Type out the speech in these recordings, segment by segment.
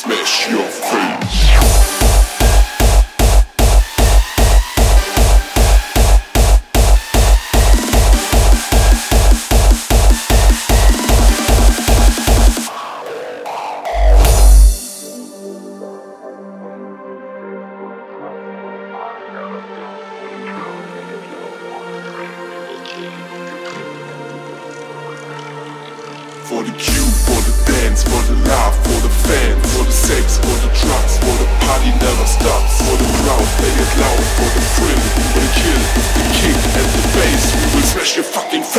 Smash your face. for the cue, for the dance, for the life, takes for the drops, for the party never stops For the crowd, they get loud, for the thrill, for kill The kick and the bass, we will smash your fucking face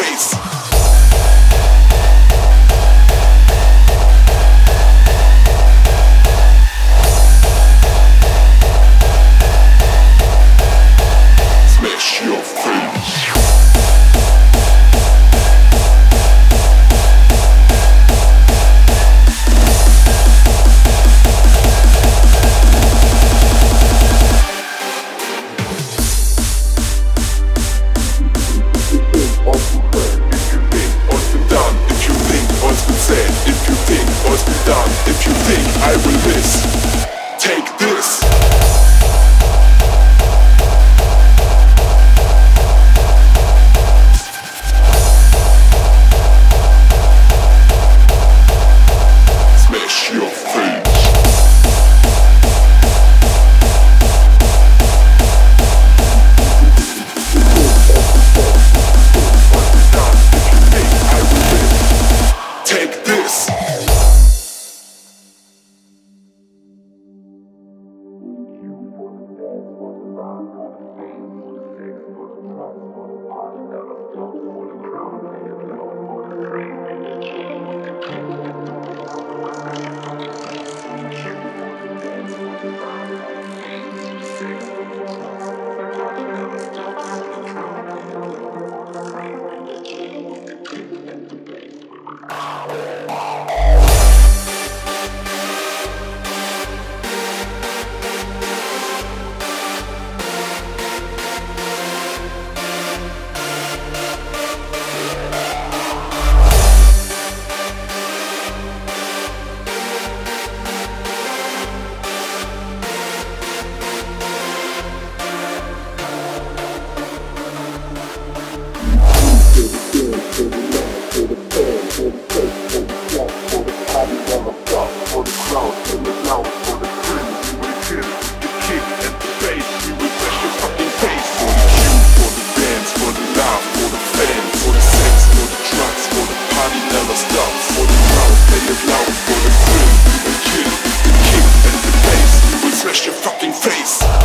fucking face.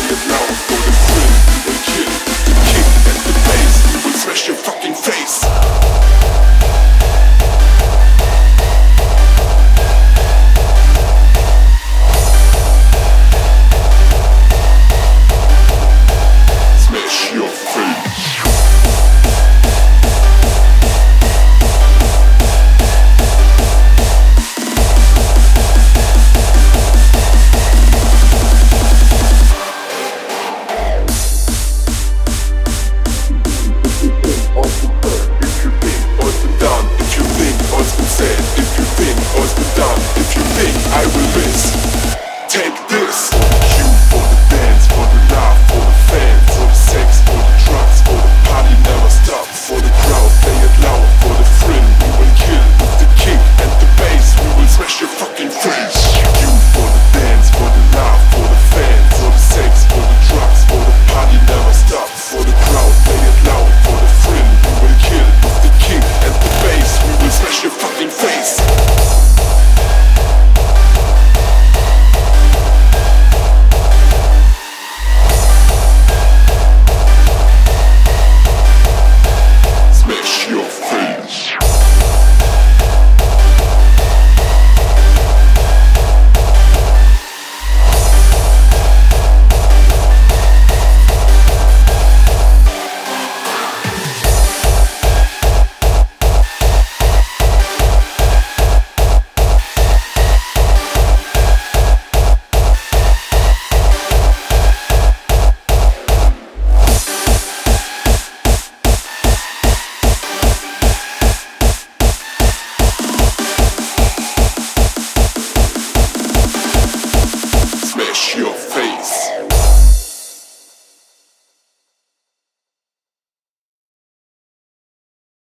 and the mouth for.